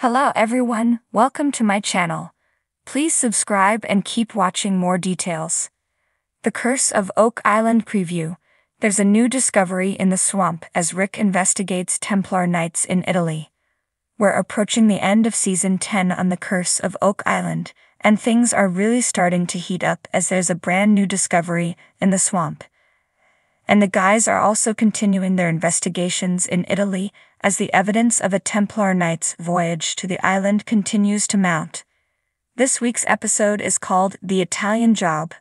Hello everyone, welcome to my channel. Please subscribe and keep watching more details. The Curse of Oak Island Preview. There's a new discovery in the swamp as Rick investigates Templar Knights in Italy. We're approaching the end of season 10 on The Curse of Oak Island, and things are really starting to heat up as there's a brand new discovery in the swamp. And the guys are also continuing their investigations in Italy as the evidence of a Templar Knight's voyage to the island continues to mount. This week's episode is called The Italian Job,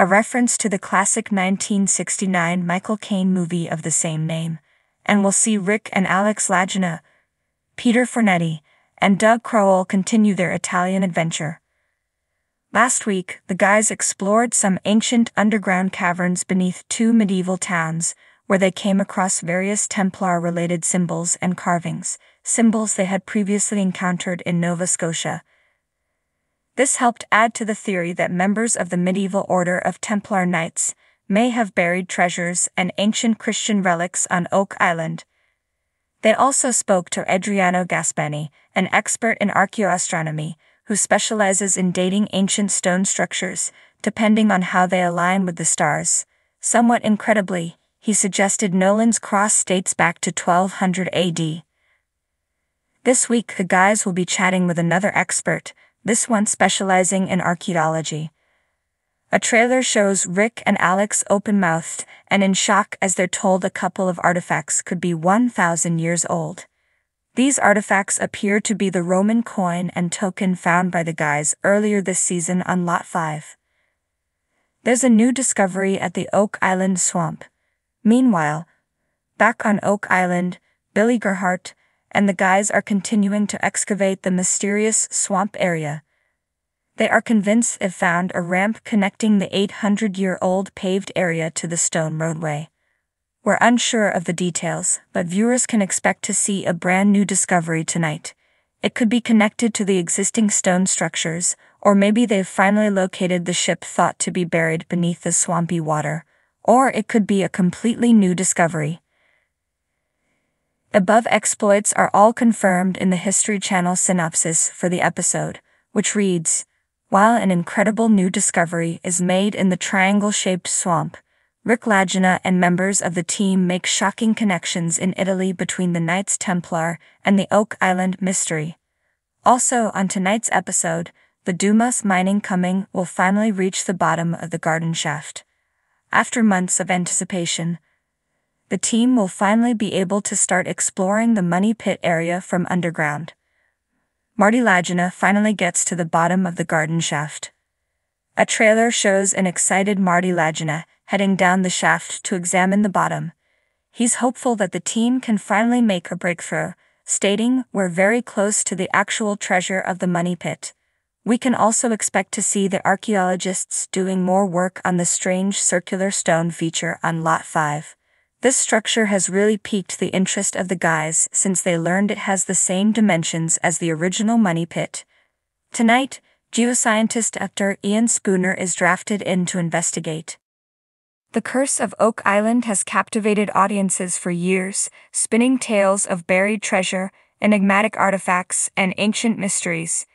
a reference to the classic 1969 Michael Caine movie of the same name, and we'll see Rick and Alex Lagina, Peter Fornetti, and Doug Crowell continue their Italian adventure. Last week, the guys explored some ancient underground caverns beneath two medieval towns, where they came across various Templar related symbols and carvings, symbols they had previously encountered in Nova Scotia. This helped add to the theory that members of the medieval order of Templar Knights may have buried treasures and ancient Christian relics on Oak Island. They also spoke to Adriano Gaspani, an expert in archaeoastronomy, who specializes in dating ancient stone structures, depending on how they align with the stars. Somewhat incredibly, he suggested Nolan's cross dates back to 1200 AD. This week, the guys will be chatting with another expert, this one specializing in archaeology. A trailer shows Rick and Alex open mouthed and in shock as they're told a couple of artifacts could be 1,000 years old. These artifacts appear to be the Roman coin and token found by the guys earlier this season on Lot 5. There's a new discovery at the Oak Island swamp. Meanwhile, back on Oak Island, Billy Gerhardt and the guys are continuing to excavate the mysterious swamp area. They are convinced they've found a ramp connecting the 800 year old paved area to the stone roadway. We're unsure of the details, but viewers can expect to see a brand new discovery tonight. It could be connected to the existing stone structures, or maybe they've finally located the ship thought to be buried beneath the swampy water or it could be a completely new discovery. Above exploits are all confirmed in the History Channel synopsis for the episode, which reads While an incredible new discovery is made in the triangle shaped swamp, Rick Lagina and members of the team make shocking connections in Italy between the Knights Templar and the Oak Island mystery. Also, on tonight's episode, the Dumas mining coming will finally reach the bottom of the garden shaft. After months of anticipation, the team will finally be able to start exploring the money pit area from underground. Marty Lagina finally gets to the bottom of the garden shaft. A trailer shows an excited Marty Lagina heading down the shaft to examine the bottom. He's hopeful that the team can finally make a breakthrough, stating, We're very close to the actual treasure of the money pit. We can also expect to see the archaeologists doing more work on the strange circular stone feature on Lot 5. This structure has really piqued the interest of the guys since they learned it has the same dimensions as the original money pit. Tonight, geoscientist Dr. Ian Spooner is drafted in to investigate. The Curse of Oak Island has captivated audiences for years, spinning tales of buried treasure, enigmatic artifacts, and ancient mysteries.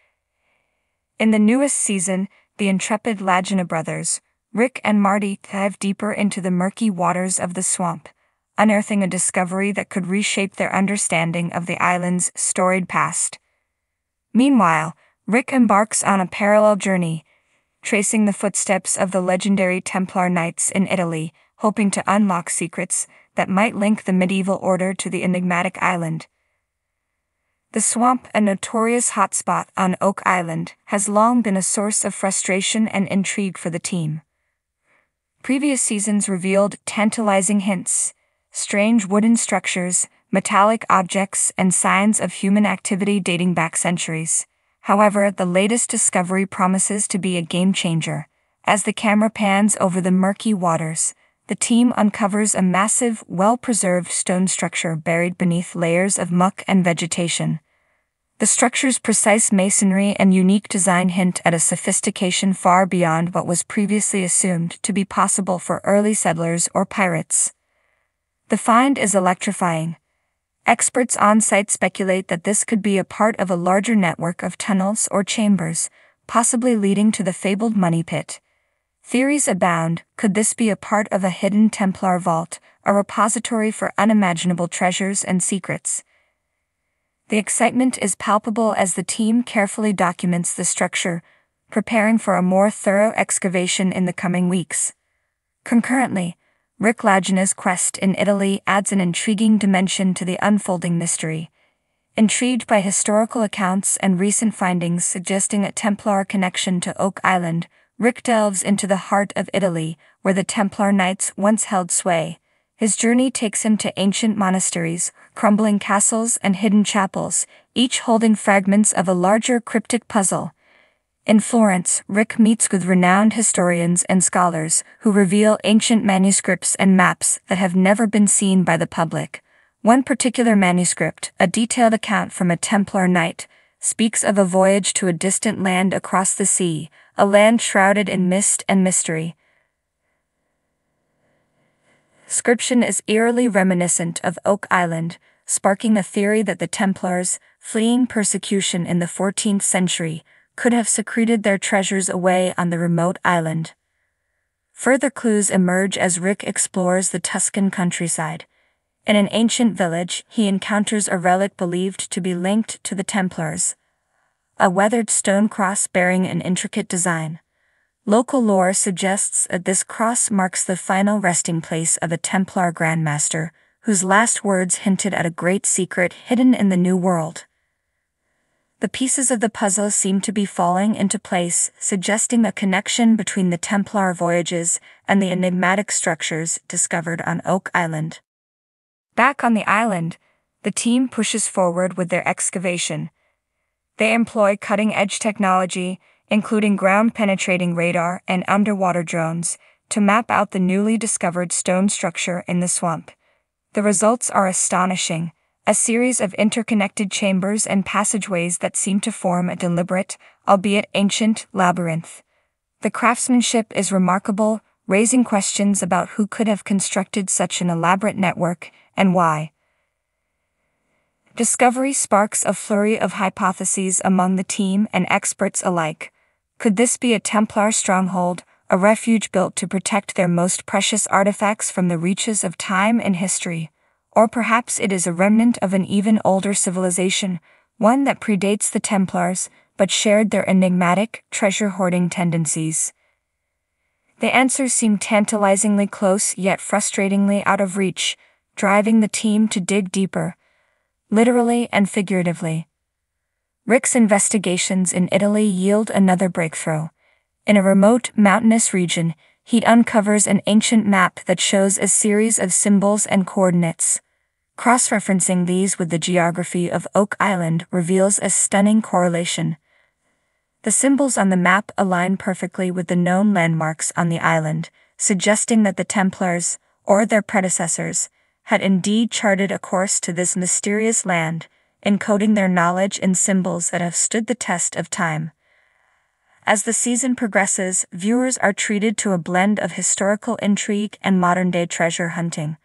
In the newest season, the intrepid Lagina brothers, Rick and Marty, dive deeper into the murky waters of the swamp, unearthing a discovery that could reshape their understanding of the island's storied past. Meanwhile, Rick embarks on a parallel journey, tracing the footsteps of the legendary Templar Knights in Italy, hoping to unlock secrets that might link the medieval order to the enigmatic island. The swamp, a notorious hotspot on Oak Island, has long been a source of frustration and intrigue for the team. Previous seasons revealed tantalizing hints, strange wooden structures, metallic objects, and signs of human activity dating back centuries. However, the latest discovery promises to be a game changer. As the camera pans over the murky waters, the team uncovers a massive, well preserved stone structure buried beneath layers of muck and vegetation. The structure's precise masonry and unique design hint at a sophistication far beyond what was previously assumed to be possible for early settlers or pirates. The find is electrifying. Experts on site speculate that this could be a part of a larger network of tunnels or chambers, possibly leading to the fabled money pit. Theories abound could this be a part of a hidden Templar vault, a repository for unimaginable treasures and secrets? The excitement is palpable as the team carefully documents the structure, preparing for a more thorough excavation in the coming weeks. Concurrently, Rick Lagina's quest in Italy adds an intriguing dimension to the unfolding mystery. Intrigued by historical accounts and recent findings suggesting a Templar connection to Oak Island, Rick delves into the heart of Italy, where the Templar Knights once held sway. His journey takes him to ancient monasteries, crumbling castles, and hidden chapels, each holding fragments of a larger cryptic puzzle. In Florence, Rick meets with renowned historians and scholars who reveal ancient manuscripts and maps that have never been seen by the public. One particular manuscript, a detailed account from a Templar knight, speaks of a voyage to a distant land across the sea, a land shrouded in mist and mystery. Scription is eerily reminiscent of Oak Island, sparking a theory that the Templars, fleeing persecution in the 14th century, could have secreted their treasures away on the remote island. Further clues emerge as Rick explores the Tuscan countryside. In an ancient village, he encounters a relic believed to be linked to the Templars. A weathered stone cross bearing an intricate design. Local lore suggests that this cross marks the final resting place of a Templar Grandmaster, whose last words hinted at a great secret hidden in the New World. The pieces of the puzzle seem to be falling into place, suggesting a connection between the Templar voyages and the enigmatic structures discovered on Oak Island. Back on the island, the team pushes forward with their excavation. They employ cutting edge technology, including ground penetrating radar and underwater drones, to map out the newly discovered stone structure in the swamp. The results are astonishing a series of interconnected chambers and passageways that seem to form a deliberate, albeit ancient, labyrinth. The craftsmanship is remarkable, raising questions about who could have constructed such an elaborate network and why. Discovery sparks a flurry of hypotheses among the team and experts alike. Could this be a Templar stronghold, a refuge built to protect their most precious artifacts from the reaches of time and history? Or perhaps it is a remnant of an even older civilization, one that predates the Templars, but shared their enigmatic, treasure hoarding tendencies. The answers seem tantalizingly close yet frustratingly out of reach, driving the team to dig deeper, literally and figuratively. Rick's investigations in Italy yield another breakthrough. In a remote, mountainous region, he uncovers an ancient map that shows a series of symbols and coordinates. Cross referencing these with the geography of Oak Island reveals a stunning correlation. The symbols on the map align perfectly with the known landmarks on the island, suggesting that the Templars, or their predecessors, had indeed charted a course to this mysterious land, encoding their knowledge in symbols that have stood the test of time. As the season progresses, viewers are treated to a blend of historical intrigue and modern day treasure hunting.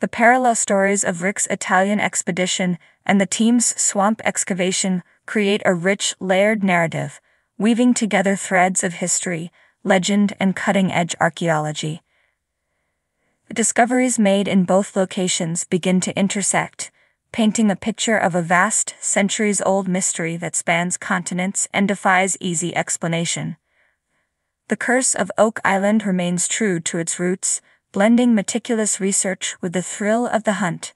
The parallel stories of Rick's Italian expedition and the team's swamp excavation create a rich, layered narrative, weaving together threads of history, legend, and cutting edge archaeology. The discoveries made in both locations begin to intersect, painting a picture of a vast, centuries old mystery that spans continents and defies easy explanation. The curse of Oak Island remains true to its roots, blending meticulous research with the thrill of the hunt.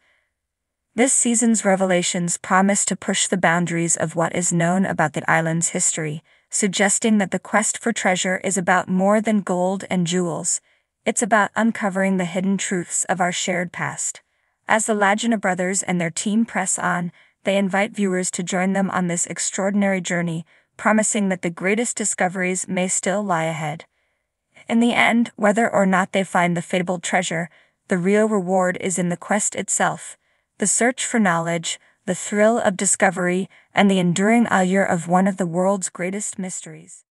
This season's revelations promise to push the boundaries of what is known about the island's history, suggesting that the quest for treasure is about more than gold and jewels. It's about uncovering the hidden truths of our shared past. As the Lagina brothers and their team press on, they invite viewers to join them on this extraordinary journey, promising that the greatest discoveries may still lie ahead. In the end, whether or not they find the fabled treasure, the real reward is in the quest itself, the search for knowledge, the thrill of discovery, and the enduring allure of one of the world's greatest mysteries.